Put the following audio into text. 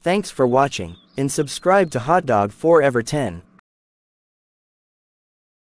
Thanks for watching, and subscribe to Hot Dog Forever 10.